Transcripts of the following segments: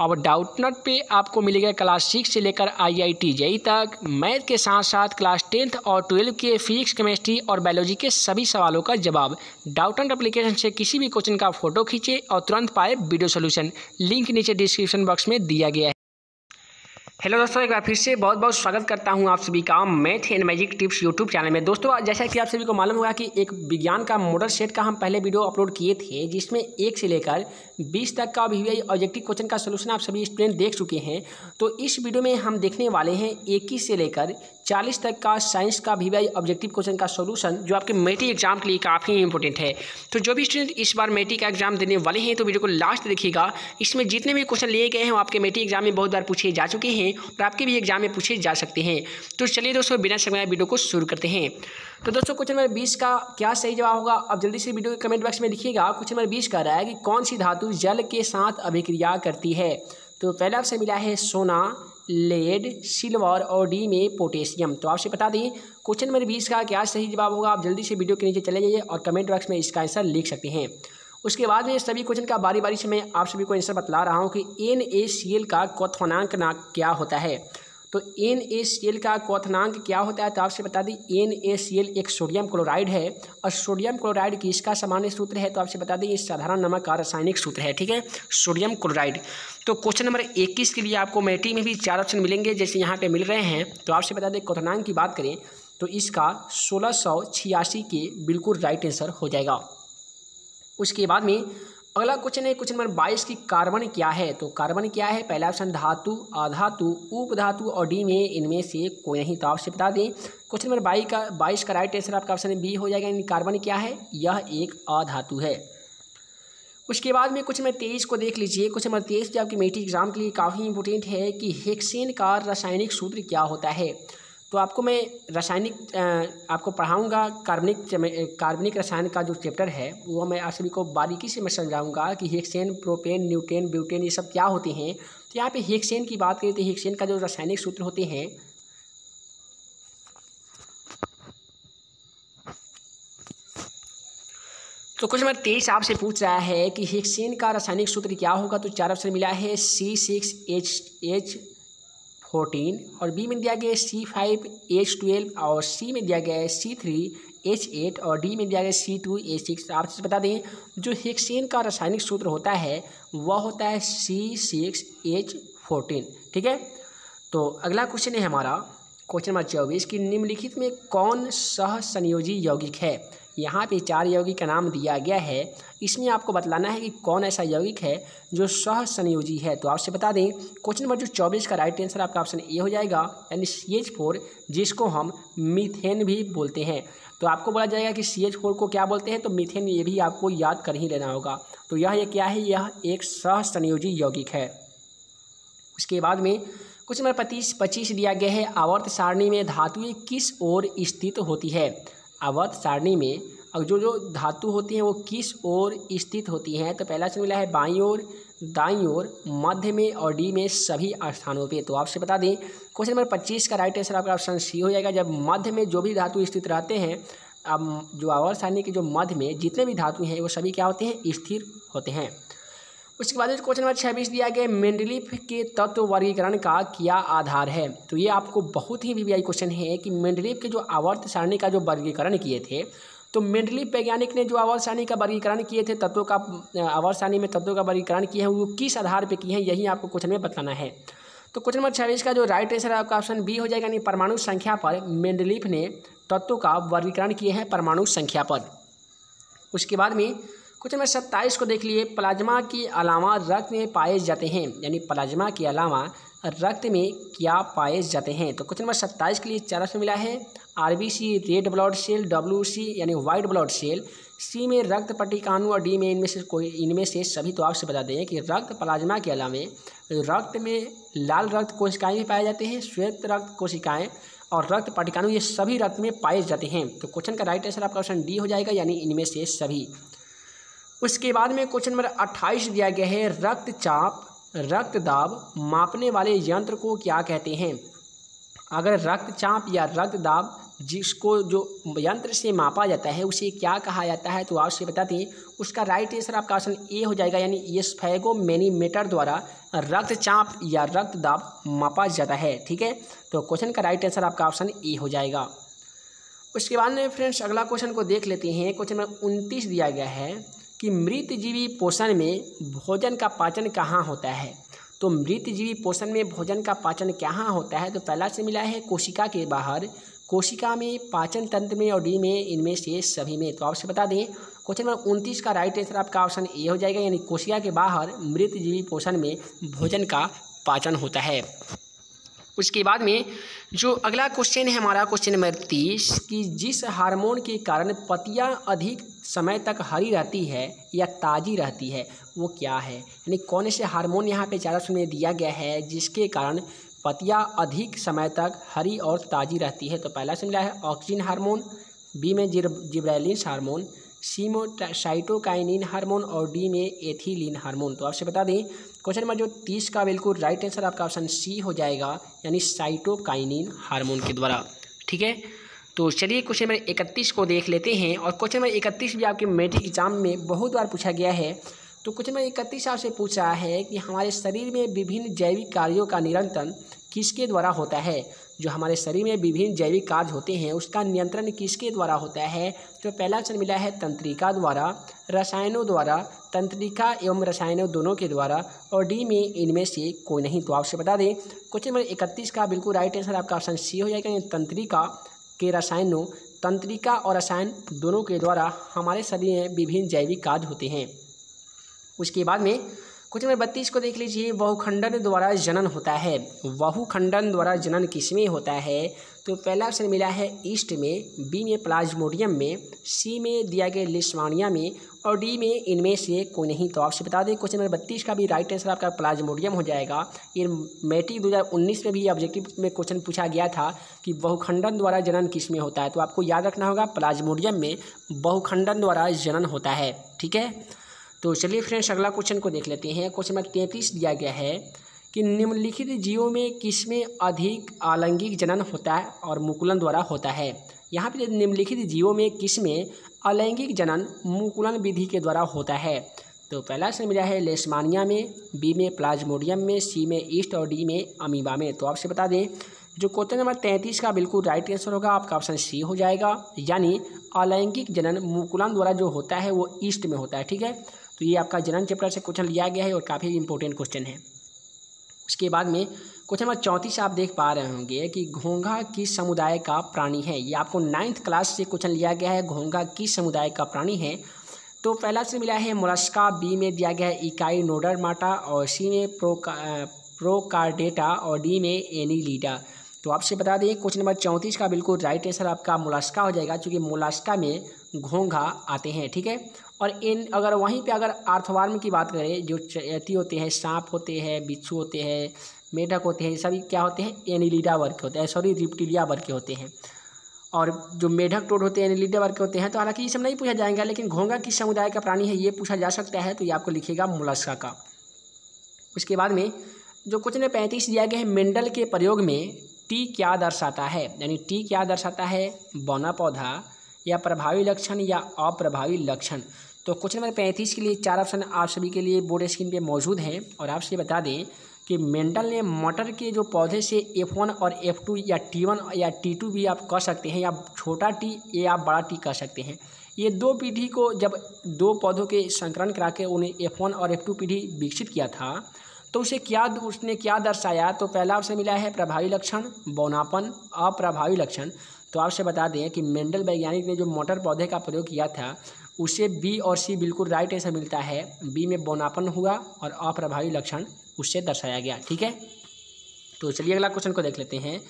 अब डाउटनट पे आपको मिलेगा क्लास सिक्स से लेकर आई आई टी जेई तक। मैथ के साथ साथ क्लास टेंथ और ट्वेल्व के फिजिक्स केमिस्ट्री और बायोलॉजी के सभी सवालों का जवाब। डाउटनट एप्लीकेशन से किसी भी क्वेश्चन का फ़ोटो खींचे और तुरंत पाए वीडियो सोल्यूशन लिंक नीचे डिस्क्रिप्शन बॉक्स में दिया गया है। हेलो दोस्तों, एक बार फिर से बहुत बहुत स्वागत करता हूँ आप सभी का। Math and magic tips YouTube channel में। दोस्तों, जैसा कि आप सभी को मालूम होगा कि एक विज्ञान का मॉडल सेट का हम पहले वीडियो अपलोड किए थे, जिसमें एक से लेकर बीस तक का वी वी ऑब्जेक्टिव क्वेश्चन का सोल्यूशन आप सभी स्टूडेंट देख चुके हैं। तो इस वीडियो में हम देखने वाले हैं इक्कीस से लेकर चालीस तक का साइंस का वी वी ऑब्जेक्टिव क्वेश्चन का सोल्यूशन जो आपके मेट्रिक एग्ज़ाम के लिए काफ़ी इंपॉर्टेंट है। तो जो भी स्टूडेंट इस बार मेट्रिक का एग्ज़ाम देने वाले हैं तो वीडियो को लास्ट देखिएगा। इसमें जितने भी क्वेश्चन लिए गए हैं आपके मेट्रिक एग्ज़ाम में बहुत बार पूछे जा चुके हैं। और आपके भी एग्ज़ाम में पूछे जा सकते हैं। तो चलिए दोस्तों, बिना समय वीडियो को शुरू करते हैं। तो दोस्तों क्वेश्चन नंबर बीस का क्या सही जवाब होगा? अब जल्दी से वीडियो के कमेंट बॉक्स में लिखिएगा। क्वेश्चन नंबर बीस कह रहा है कि कौन सी धातु जल के साथ अभिक्रिया करती है? तो पहला आपसे मिला है सोना लेड सिल्वर और डी में पोटेशियम तो आपसे बता दें क्वेश्चन नंबर बीस का क्या सही जवाब होगा? आप जल्दी से वीडियो के नीचे चले जाइए और कमेंट बॉक्स में इसका आंसर लिख सकते हैं। उसके बाद में सभी क्वेश्चन का बारी बारी से मैं आप सभी को आंसर बतला रहा हूँ कि एन ए सी एल का क्वथनांक ना क्या होता है। तो एन ए सी एल का क्वथनांक क्या होता है तो आपसे बता दें एन ए सी एल एक सोडियम क्लोराइड है और सोडियम क्लोराइड किसका सामान्य सूत्र है तो आपसे बता दें, ये साधारण नमक का रासायनिक सूत्र है, ठीक है? सोडियम क्लोराइड तो क्वेश्चन नंबर इक्कीस के लिए आपको मैट्रिक में भी चार ऑप्शन मिलेंगे जैसे यहाँ पे मिल रहे हैं। तो आपसे बता दें क्वथनांक की बात करें तो इसका सोलह सौ छियासी के बिल्कुल राइट आंसर हो जाएगा। उसके बाद में अगला क्वेश्चन है, क्वेश्चन नंबर बाईस की कार्बन क्या है? तो कार्बन क्या है? पहला ऑप्शन धातु अधातु उपधातु और डी में, इनमें से कोई नहीं तो आपसे बता दें। क्वेश्चन नंबर बाईस का बाईस का राइट आंसर आपका ऑप्शन बी हो जाएगा, यानी कार्बन क्या है? यह एक अधातु है। उसके बाद में क्वेश्चन नंबर तेईस को देख लीजिए। क्वेश्चन नंबर तेईस जो आपकी मेट्रिक एग्ज़ाम के लिए काफ़ी इंपॉर्टेंट है कि हेक्सेन का रासायनिक सूत्र क्या होता है? तो आपको मैं रासायनिक आपको पढ़ाऊँगा कार्बनिक कार्बनिक रसायन का जो चैप्टर है, वो मैं आप सभी को बारीकी से मैं समझाऊँगा कि हेक्सेन प्रोपेन न्यूटेन ब्यूटेन ये सब क्या होते हैं। तो यहाँ पे हेक्सेन की बात करें तो हेक्सेन का जो रासायनिक सूत्र होते हैं तो क्वेश्चन नंबर तेईस आपसे पूछ रहा है कि हेक्सेन का रासायनिक सूत्र क्या होगा? तो चार ऑप्शन मिला है C six H H fourteen और बी में दिया गया है सी फाइव, एच ट्वेल्व और सी में दिया गया है सी थ्री, एच एट और डी में दिया गया सी टू एच सिक्स। आप बता दें, जो हेक्सेन का रासायनिक सूत्र होता है, वह होता है सी सिक्स, एच फोर्टीन। ठीक है? तो अगला क्वेश्चन है हमारा क्वेश्चन नंबर चौबीस, की निम्नलिखित में कौन सह संयोजी यौगिक है? यहाँ पे चार यौगिक का नाम दिया गया है। इसमें आपको बतलाना है कि कौन ऐसा यौगिक है जो सह संयोजी है। तो आपसे बता दें क्वेश्चन नंबर जो चौबीस का राइट आंसर आपका ऑप्शन ए हो जाएगा यानी सी एच फोर जिसको हम मीथेन भी बोलते हैं। तो आपको बोला जाएगा कि सी एच फोर को क्या बोलते हैं? तो मीथेन ये भी आपको याद कर ही लेना होगा। तो यह ये क्या है? यह एक सह संयोजी यौगिक है। उसके बाद में क्वेश्चन नंबर पच्चीस पच्चीस दिया गया है, आवर्त सारणी में धातुएँ किस ओर स्थित होती है? आवर्त सारणी में अब जो जो धातु होती हैं वो किस ओर स्थित होती हैं? तो पहला ऑप्शन मिला है बाई ओर, दाई ओर, मध्य में और डी में सभी स्थानों पे। तो आपसे बता दें, क्वेश्चन नंबर पच्चीस का राइट आंसर आपका ऑप्शन सी हो जाएगा। जब मध्य में जो भी धातु स्थित रहते हैं, अब जो आवर्त सारणी के जो मध्य में जितने भी धातु हैं, वो सभी क्या होते हैं? स्थिर होते हैं। उसके बाद क्वेश्चन नंबर छब्बीस दिया गया मेंडलीफ के तत्व वर्गीकरण का क्या आधार है? तो ये आपको बहुत ही वी क्वेश्चन है कि मेंडलीफ के जो आवर्त सारणी का जो वर्गीकरण किए थे तो मेंडलीफ वैज्ञानिक ने जो आवर्त सारणी का वर्गीकरण किए थे, तत्वों का, आवर्त सारणी में तत्वों का वर्गीकरण किया है, वो किस आधार पर किए हैं, यही आपको क्वेश्चन में बताना है। तो क्वेश्चन नंबर छब्बीस का जो राइट आंसर है, आपका ऑप्शन बी हो जाएगा, यानी परमाणु संख्या पर मेंडलीफ ने तत्वों का वर्गीकरण किए हैं, परमाणु संख्या पर। उसके बाद में क्वेश्चन नंबर सत्ताईस को देख लिए प्लाज्मा के अलावा रक्त में पाए जाते हैं, यानी प्लाज्मा के अलावा रक्त में क्या पाए जाते हैं? तो क्वेश्चन नंबर सत्ताईस के लिए चार ऑप्शन मिला है। RBC, red blood cell W यानी वाइट ब्लड सेल। सी में रक्त पटिकाणु और डी में इनमें से कोई, इनमें से सभी तो आपसे बता दें कि रक्त प्लाज्मा के अलावा रक्त में लाल रक्त कोशिकाएँ भी पाए जाते हैं, श्वेत रक्त कोशिकाएँ और रक्त पटिकाणु ये सभी रक्त में पाए जाते हैं। तो क्वेश्चन का राइट आंसर आपका ऑप्शन डी हो जाएगा, यानी इनमें से सभी। उसके बाद में क्वेश्चन नंबर अट्ठाईस दिया गया है, रक्तचाप रक्त दाब मापने वाले यंत्र को क्या कहते हैं? अगर रक्तचाप या रक्त दाब जिसको जो यंत्र से मापा जाता है, उसे क्या कहा जाता है? तो आपसे बताते हैं। उसका राइट आंसर आपका ऑप्शन ए हो जाएगा, यानी ये स्फैगो मैनीमीटर द्वारा रक्तचाप या रक्त दाब मापा जाता है, ठीक है? तो क्वेश्चन का राइट आंसर आपका ऑप्शन ए हो जाएगा। उसके बाद में फ्रेंड्स अगला क्वेश्चन को देख लेते हैं। क्वेश्चन नंबर उनतीस दिया गया है। कि मृत जीवी पोषण में भोजन का पाचन कहाँ होता है? तो मृत जीवी पोषण में भोजन का पाचन कहाँ होता है? तो पहला से मिला है कोशिका के बाहर। कोशिका में पाचन तंत्र में और डी में, इनमें से सभी में। तो आपसे बता दें, क्वेश्चन नंबर उनतीस का राइट आंसर आपका ऑप्शन ए हो जाएगा, यानी कोशिका के बाहर मृत जीवी पोषण में भोजन का पाचन होता है। उसके बाद में जो अगला क्वेश्चन है हमारा क्वेश्चन नंबर तीस, कि जिस हार्मोन के कारण पतियाँ अधिक समय तक हरी रहती है या ताज़ी रहती है, वो क्या है? यानी कौन से हार्मोन यहाँ पे ऑप्शन में दिया गया है, जिसके कारण पतियाँ अधिक समय तक हरी और ताज़ी रहती है? तो पहला से मिला है ऑक्सीजन हार्मोन बी में जिब्रेलिन हार्मोन सी में साइटोकाइनिन हार्मोन और डी में एथिलीन हार्मोन तो आपसे बता दें क्वेश्चन नंबर जो तीस का बिल्कुल राइट आंसर आपका ऑप्शन सी हो जाएगा, यानी साइटोकाइनिन हार्मोन के द्वारा। ठीक है? तो चलिए क्वेश्चन नंबर इकतीस को देख लेते हैं और क्वेश्चन नंबर इकतीस भी आपके मेट्रिक एग्ज़ाम में बहुत बार पूछा गया है। तो क्वेश्चन नंबर इकतीस आपसे पूछा है कि हमारे शरीर में विभिन्न जैविक कार्यों का निरंतर किसके द्वारा होता है? जो हमारे शरीर में विभिन्न जैविक कार्य होते हैं, उसका नियंत्रण किसके द्वारा होता है? तो पहला ऑप्शन मिला है तंत्रिका द्वारा, रसायनों द्वारा, तंत्रिका एवं रसायनों दोनों के द्वारा, और डी में इनमें से कोई नहीं। तो आपसे बता दें, क्वेश्चन नंबर इकतीस का बिल्कुल राइट आंसर आपका ऑप्शन सी हो जाएगा। तंत्रिका के रसायनों, तंत्रिका और रसायन दोनों के द्वारा हमारे शरीर में विभिन्न जैविक कार्य होते हैं। उसके बाद में क्वेश्चन नंबर बत्तीस को देख लीजिए बहुखंडन द्वारा जनन होता है। बहुखंडन द्वारा जनन किसमें होता है? तो पहला ऑप्शन मिला है ईस्ट में, बी में प्लाज्मोडियम में, सी में दिया गया लिस्वानिया में, और डी में इनमें से कोई नहीं। तो आपसे बता दें, क्वेश्चन नंबर बत्तीस का भी राइट आंसर आपका प्लाज्मोडियम हो जाएगा। ये मैट्रिक 2019 में भी ऑब्जेक्टिव में क्वेश्चन पूछा गया था कि बहुखंडन द्वारा जनन किसमें होता है। तो आपको याद रखना होगा, प्लाज्मोडियम में बहुखंडन द्वारा जनन होता है। ठीक है? तो चलिए फ्रेंड्स, अगला क्वेश्चन को देख लेते हैं। क्वेश्चन नंबर तैंतीस दिया गया है कि निम्नलिखित जीवों में किसमें अधिक आलैंगिक जनन होता है और मुकुलन द्वारा होता है? यहाँ पर निम्नलिखित जीवों में किसमें अलैंगिक जनन मुकुलन विधि के द्वारा होता है? तो पहला से मिला है लेस्मानिया में, बी में प्लाज्मोडियम में, सी में ईस्ट और डी में अमीबा में। तो आपसे बता दें जो क्वेश्चन नंबर तैंतीस का बिल्कुल राइट आंसर होगा, आपका ऑप्शन सी हो जाएगा। यानी अलैंगिक जनन मुकुलन द्वारा जो होता है, वो ईस्ट में होता है, ठीक है? तो ये आपका जनन चैप्टर से क्वेश्चन लिया गया है और काफ़ी इंपॉर्टेंट क्वेश्चन है। उसके बाद में क्वेश्चन नंबर चौंतीस आप देख पा रहे होंगे कि घोंघा किस समुदाय का प्राणी है। ये आपको नाइन्थ क्लास से क्वेश्चन लिया गया है, घोंघा किस समुदाय का प्राणी है। तो पहला से मिला है मोलस्का बी में दिया गया है इकाई नोडर माटा और सी में प्रोका, प्रोकार्डेटा और डी में एनीलीडा। तो आपसे बता दें, क्वेश्चन नंबर चौंतीस का बिल्कुल राइट आंसर आपका मोलास्का हो जाएगा, क्योंकि मोलास्का में घोंघा आते हैं, ठीक है? और इन, अगर वहीं पे अगर आर्थवार्म की बात करें, जो चैती होते हैं, सांप होते हैं, बिच्छू होते हैं, मेढक होते हैं सभी क्या होते हैं? एनिलीडा वर्ग के होते हैं सॉरी रिप्टिलिया वर्ग के होते हैं। और जो मेढक टोड होते हैं, एनिलीडा वर्ग के होते हैं तो हालाँकि ये सब नहीं पूछा जाएगा, लेकिन घोंघा किस समुदाय का प्राणी है, ये पूछा जा सकता है तो ये आपको लिखेगा मोलस्का का। उसके बाद में, जो क्वेश्चन पैंतीस दिया गया है मेंडल के प्रयोग में टी क्या दर्शाता है? यानी टी क्या दर्शाता है? बौना पौधा या प्रभावी लक्षण या अप्रभावी लक्षण। तो क्वेश्चन नंबर पैंतीस के लिए चार ऑप्शन आप सभी के लिए बोर्ड स्क्रीन पे मौजूद हैं और आपसे बता दें कि मेंटल ने मटर के जो पौधे से एफ़ वन और एफ़ टू या टी वन या टी टू भी आप कह सकते हैं या छोटा टी या आप बड़ा टी कह सकते हैं। ये दो पीढ़ी को जब दो पौधों के संकरण करा के उन्हें एफ़ वन और एफ़ टू पीढ़ी विकसित किया था तो उसे क्या उसने क्या दर्शाया? तो पहला आपसे मिला है प्रभावी लक्षण, बौनापन, अप्रभावी लक्षण। तो आपसे बता दें कि मेंडल वैज्ञानिक ने जो मोटर पौधे का प्रयोग किया था, उसे बी और सी बिल्कुल राइट ऐसा मिलता है। बी में बौनापन हुआ और अप्रभावी लक्षण उससे दर्शाया गया, ठीक है? तो चलिए अगला क्वेश्चन को देख लेते हैं।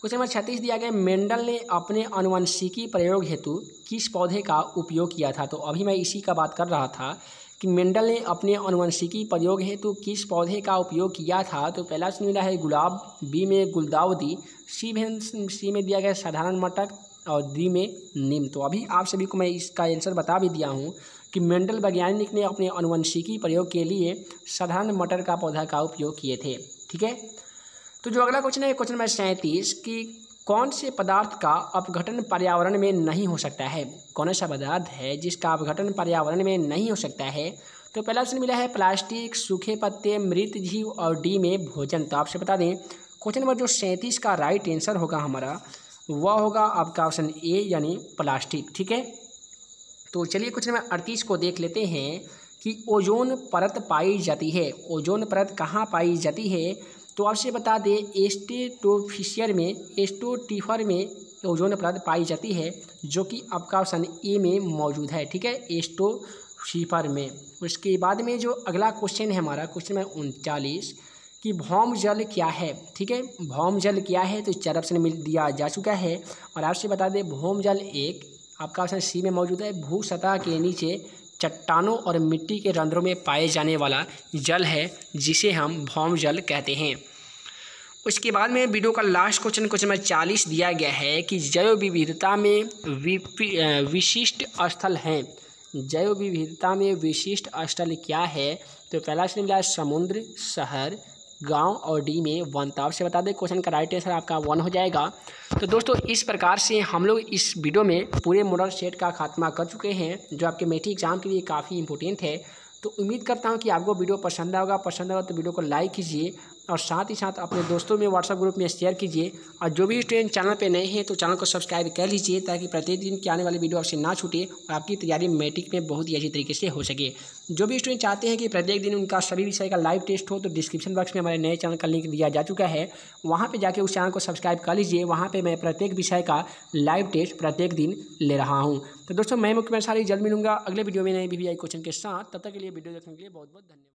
क्वेश्चन नंबर छत्तीस दिया गया, मेंडल ने अपने अनुवंशिकी प्रयोग हेतु किस पौधे का उपयोग किया था? तो अभी मैं इसी का बात कर रहा था। कि मेंडल ने अपने अनुवंशिकी प्रयोग हेतु तो किस पौधे का उपयोग किया था? तो पहला ऑप्शन मिला है गुलाब, बी में गुलदाउदी, सी में सी में दिया गया साधारण मटक और डी में नीम। तो अभी आप सभी को मैं इसका आंसर बता भी दिया हूँ कि मेंडल वैज्ञानिक ने अपने अनुवंशिकी प्रयोग के लिए साधारण मटर का पौधा का उपयोग किए थे। ठीक है? तो जो अगला क्वेश्चन है क्वेश्चन नंबर सैंतीस कि कौन से पदार्थ का अपघटन पर्यावरण में नहीं हो सकता है? कौन सा पदार्थ है जिसका अपघटन पर्यावरण में नहीं हो सकता है? तो पहला ऑप्शन मिला है, प्लास्टिक, सूखे पत्ते, मृत जीव और डी में भोजन। तो आपसे बता दें, क्वेश्चन नंबर जो सैंतीस का राइट आंसर होगा हमारा, वह होगा आपका ऑप्शन ए, यानी प्लास्टिक। ठीक है? तो चलिए क्वेश्चन नंबर अड़तीस को देख लेते हैं कि ओजोन परत पाई जाती है। ओजोन परत कहाँ पाई जाती है? तो आपसे बता दें, एस्टेटोफिशियर में एस्टोटिफर में ओजोन परत पाई जाती है, जो कि आपका ऑप्शन ए में मौजूद है, ठीक है? एस्टोफिफर में। उसके बाद में जो अगला क्वेश्चन है हमारा क्वेश्चन नंबर उनचालीस, कि भौम जल क्या है, ठीक है? भौम जल क्या है? तो चार ऑप्शन मिल दिया जा चुका है, और आपसे बता दें, भौम जल एक, आपका ऑप्शन सी में मौजूद है, भू सतह के नीचे चट्टानों और मिट्टी के रंध्रों में पाए जाने वाला जल है, जिसे हम भौम जल कहते हैं। उसके बाद में वीडियो का लास्ट क्वेश्चन क्वेश्चन नंबर चालीस दिया गया है कि जैव विविधता में विशिष्ट स्थल हैं। जैव विविधता में विशिष्ट स्थल क्या है? तो पहला ऑप्शन मिला समुद्र, शहर, गाँव और डी में वन तो आपसे बता दें। क्वेश्चन का राइट आंसर आपका वन हो जाएगा। तो दोस्तों, इस प्रकार से हम लोग इस वीडियो में पूरे मॉडल सेट का खात्मा कर चुके हैं, जो आपके मेट्रिक एग्ज़ाम के लिए काफ़ी इंपॉर्टेंट है। तो उम्मीद करता हूँ कि आपको वीडियो पसंद आएगा। पसंद आएगा तो वीडियो को लाइक कीजिए और साथ ही साथ अपने दोस्तों में व्हाट्सअप ग्रुप में शेयर कीजिए और जो भी स्टूडेंट चैनल पर नए हैं तो चैनल को सब्सक्राइब कर लीजिए ताकि प्रत्येक दिन की आने वाली वीडियो आपसे ना छूटे और आपकी तैयारी मैट्रिक में बहुत ही अच्छी तरीके से हो सके। जो भी स्टूडेंट चाहते हैं कि प्रत्येक दिन उनका सभी विषय का लाइव टेस्ट हो तो डिस्क्रिप्शन बॉक्स में हमारे नए चैनल का लिंक दिया जा चुका है। वहाँ पर जाकर उस चैनल को सब्सक्राइब कर लीजिए। वहाँ पर मैं प्रत्येक विषय का लाइव टेस्ट प्रत्येक दिन ले रहा हूँ। तो दोस्तों, मैं मुख्यमंत्री जल्द मिलूँगा अगले वीडियो में नए वी क्वेश्चन के साथ। तब तक के लिए वीडियो देखने के लिए बहुत बहुत धन्यवाद।